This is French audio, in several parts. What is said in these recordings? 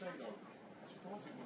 Je pense que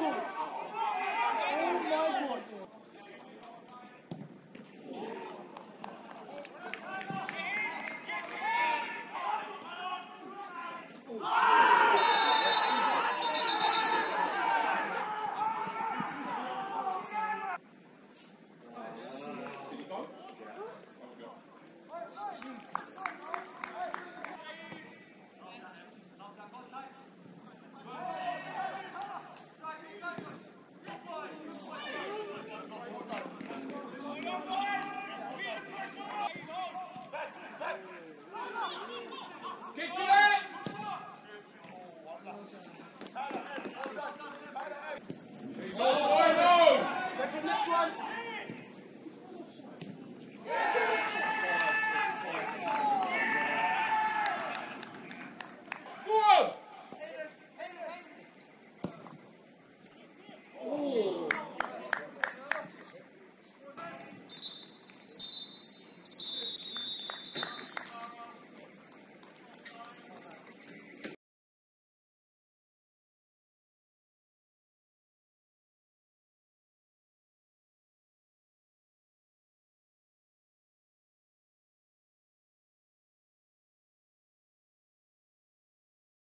Michael.